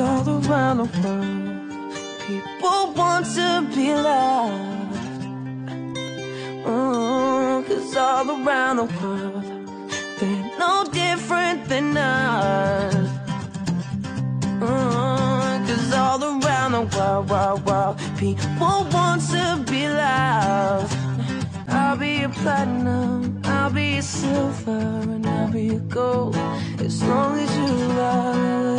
All around the world, people want to be loved. Mm, Cause all around the world, they're no different than us. Mm, Cause all around the world, world, world, people want to be loved. I'll be a platinum, I'll be a silver, and I'll be a gold. As long as you love,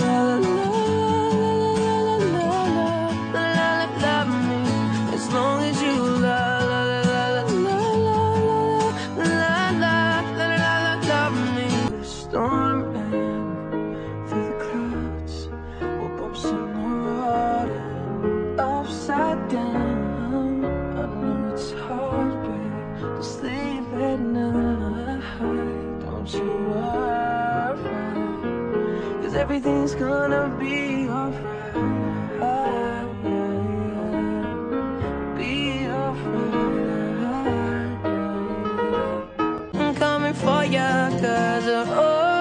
Don't you everything's gonna be alright. Be alright. I'm coming for ya, cause all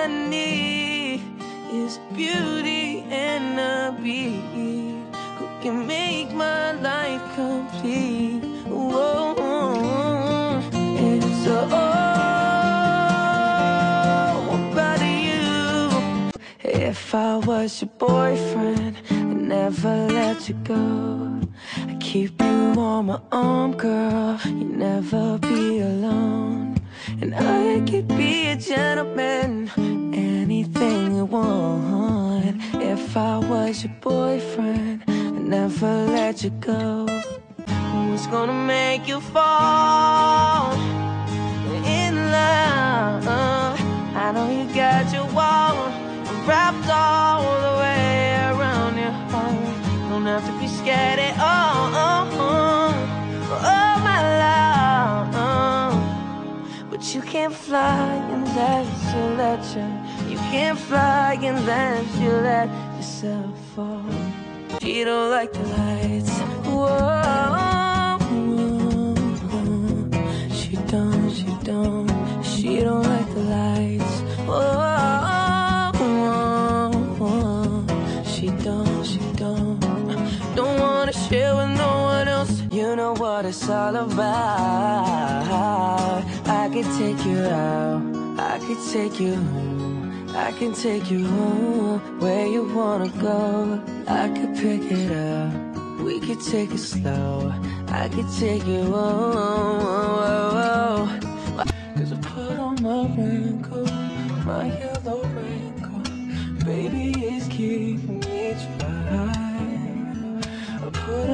I need is beauty and a beat who can make my life complete. If I was your boyfriend, I'd never let you go. I keep you on my arm, girl. you'd never be alone. And I could be a gentleman, anything you want. If I was your boyfriend, I'd never let you go. Who's gonna make you fall fly unless you let you. You can't fly unless you let yourself fall. She don't like the lights. Whoa. She don't, she don't, she don't like the lights. Whoa. She don't, she don't, don't wanna share with no one else. You know what it's all about. I could take you out, I could take you home. I can take you home where you wanna go. I could pick it up. We could take it slow. I could take you home. Cause I put on my raincoat, my yellow raincoat. Baby, it's keeping me dry. I put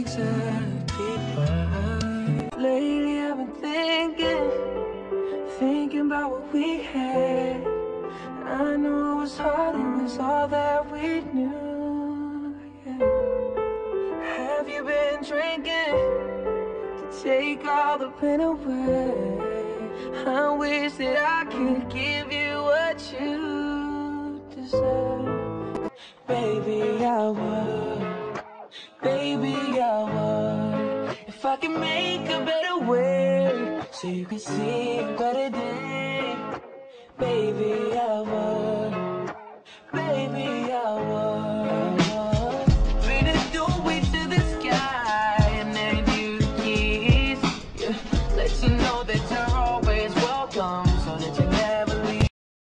exactly why. Lately, I've been thinking, thinking about what we had. I know it was hard, it was all that we knew. yeah. Have you been drinking to take all the pain away? I wish that I could give you what you deserve. Can make a better way so you can see a better day. Baby, I would.